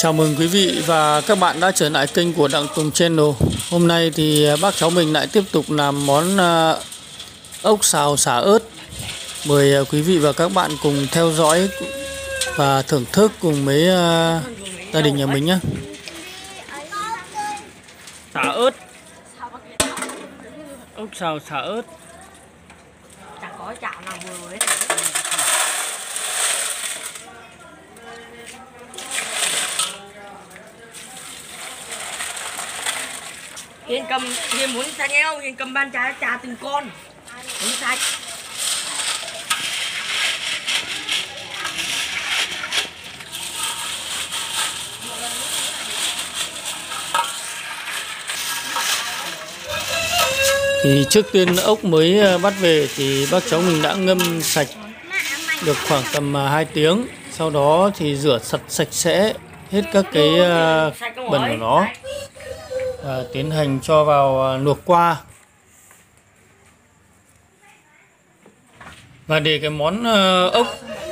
Chào mừng quý vị và các bạn đã trở lại kênh của Đặng Tùng Channel. Hôm nay thì bác cháu mình lại tiếp tục làm món à, ốc xào xả ớt. Mời à, quý vị và các bạn cùng theo dõi và thưởng thức cùng với à, gia đình nhà mình nhé. Xả ớt. Ốc xào xả ớt. Chẳng có chảo nào vừa ấy Hiền cầm, Hiền muốn sạch nghe không? Hiền cầm bàn trà trà từng con. Muốn sạch Thì trước tiên ốc mới ờ, bắt về thì bác cháu mình đã ngâm sạch được khoảng tầm ờ, 2 tiếng. Sau đó thì rửa sạch sạch sẽ hết các cái ờ, bẩn của nó và tiến hành cho vào à, luộc qua. Và để cái món à, ốc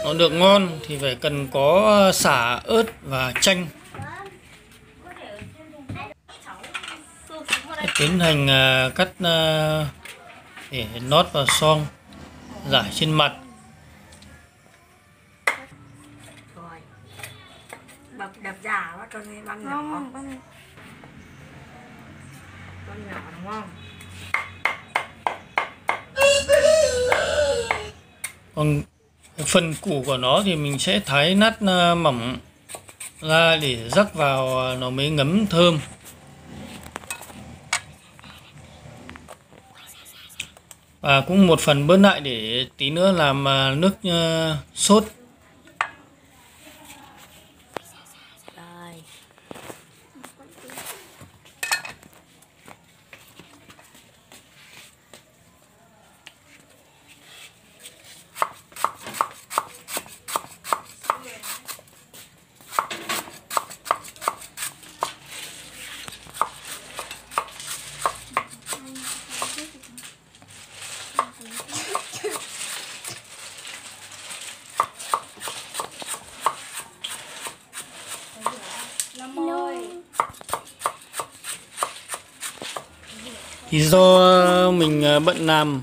nó được ngon thì phải cần có xả ớt và chanh. Tiến hành à, cắt để nót vào son rải trên mặt. Rồi. Bập đập giả quá cho nên băng nhỏ con nhỏ đúng không? còn phần củ của nó thì mình sẽ thái nát ờ, mỏng ra để rắc vào ờ, nó mới ngấm thơm và cũng một phần bớt lại để tí nữa làm ờ, nước sốt Rồi thì do mình à, bận làm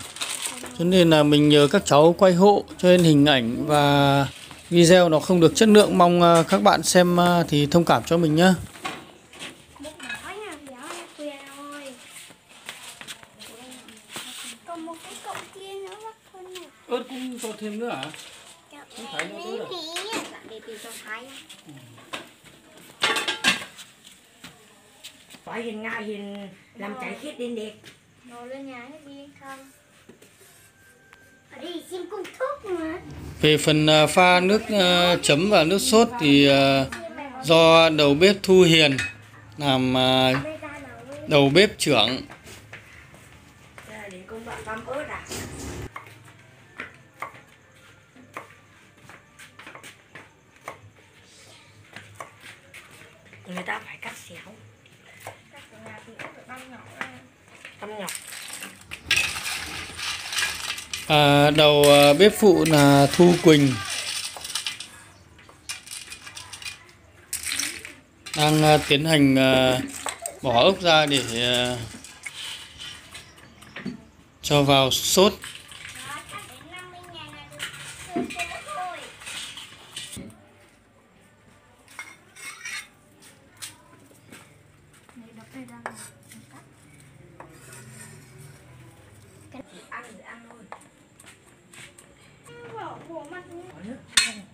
cho nên là mình nhờ các cháu quay hộ cho nên hình ảnh và video nó không được chất lượng. Mong à, các bạn xem thì thông cảm cho mình nhé nữa ớt cũng cho thêm nữa hả? Không phải nữa à? Thái Phải Hiền ngại Hiền làm cháy khét đến đẹp. Nồi lên nhà hết đi không Ở đây xin cung thuốc mà. Về phần à, pha nước à, chấm và nước sốt thì à, do đầu bếp Thu Hiền làm đầu bếp trưởng. Người ta phải cắt xéo à, đầu à, bếp phụ là Thu Quỳnh. Đang à, tiến hành à, bỏ ốc ra để cho vào sốt Đó, chắc đến 50 ngàn là được Sơ sơ thôi Này đập đây ra này cắt Ăn thì ăn thôi Bỏ bỏ mặt đi Có nước Này anh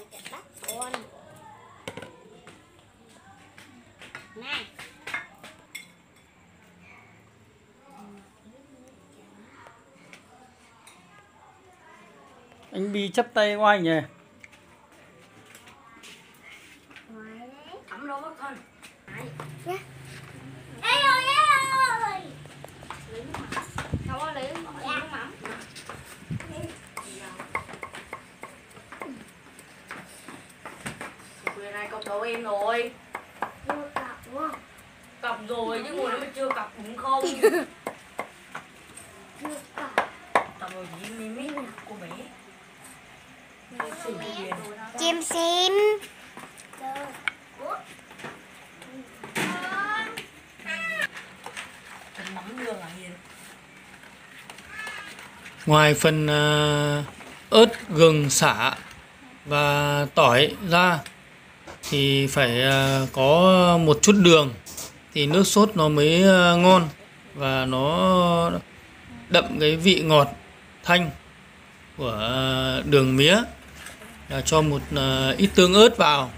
Bi chấp tay qua nhỉ Ngoài đấy Ấm đâu mất thân Ê ơi ê ơi không có lấy nước mắm Quyền này đầu em rồi cặp đúng không? Cọc rồi chứ ngồi nó mà chưa cặp đúng không Chưa cả. tao rồi gì mới cô bé. Chim sim ngoài phần ờ, ớt gừng xả và tỏi ra thì phải ờ, có một chút đường thì nước sốt nó mới ờ, ngon và nó đậm cái vị ngọt thanh của đường mía à, cho một à, ít tương ớt vào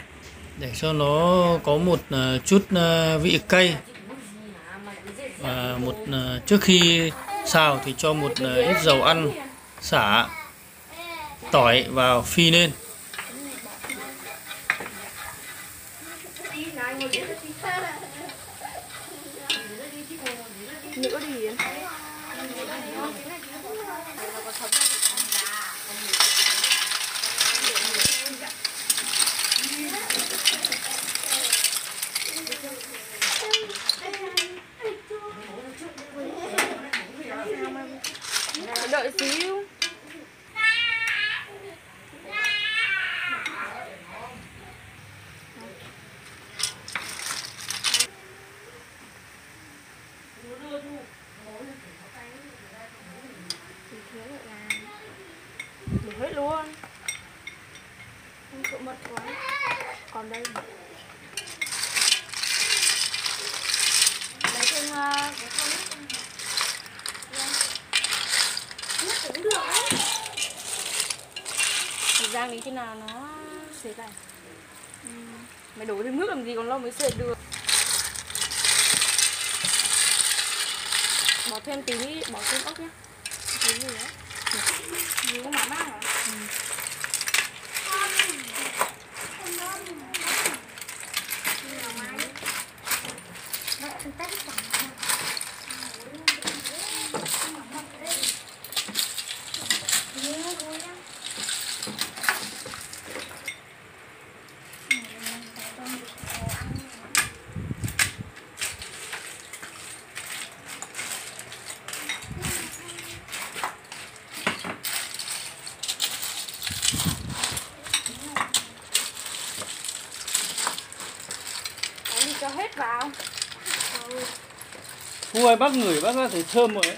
để cho nó có một à, chút à, vị cay. Và một à, trước khi xào thì cho một à, ít dầu ăn xả tỏi vào phi lên. nữa đi đợi xíu. Thì thế hết luôn. Không sợ mất quá còn đây. Lấy thêm uh, cái con nước Nó cũng được đấy. Thời gian đến khi nào nó sệt này ừ. Mày đổ thêm nước làm gì còn lâu mới sệt được. Bỏ thêm tí, bỏ thêm ốc nhé Thấy gì đấy? Gì mắm mát hả? Chúng Thu ơi bác ngửi bác đã thấy thơm rồi ấy.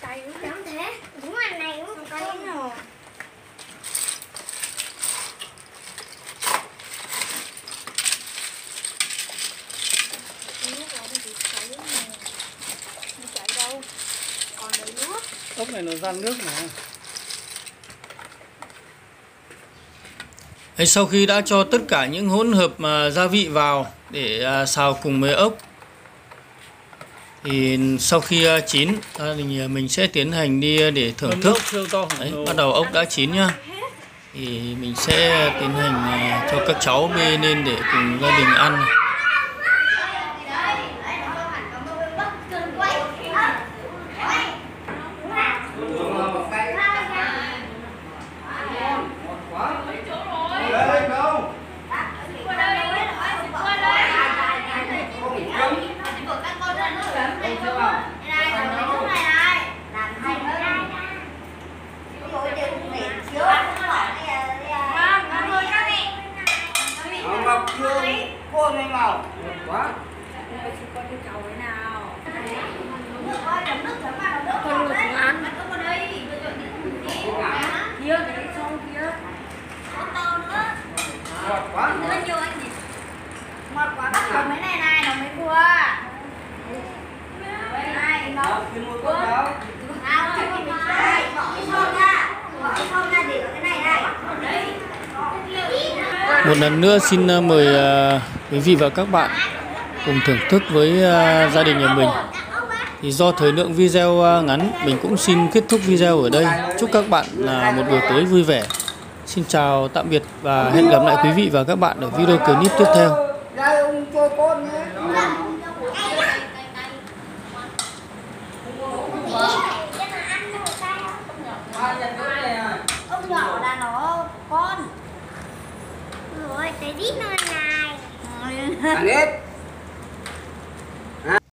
Cay đúng thế. Đúng là này cũng cay rồi. Không chảy đâu Còn đầy nước ốc này nó ra nước mà Đấy, sau khi đã cho tất cả những hỗn hợp mà gia vị vào để à, xào cùng với ốc thì sau khi à, chín gia đình à, mình sẽ tiến hành đi để thưởng thức. Đấy, bắt đầu ốc đã chín nhá. Thì mình sẽ tiến hành à, cho các cháu bê lên để cùng gia đình ăn cô này vào quá Con người chúng ăn kia đấy xong kia ngọt quá Ngọt quá bắt vào mấy này này nó mới vừa. Này nó Đó, cái mùi cốt đó À, cái này mình sai, bỏ cái thơm ra. Bỏ cái thơm ra để vào cái này này. Một lần nữa xin ờ, mời ờ, quý vị và các bạn cùng thưởng thức với ờ, gia đình nhà mình. Thì do thời lượng video ngắn, mình cũng xin kết thúc video ở đây. Chúc các bạn là một buổi tối vui vẻ. Xin chào tạm biệt và hẹn gặp lại quý vị và các bạn ở video clip tiếp theo. Để biết nó này. Anh hết.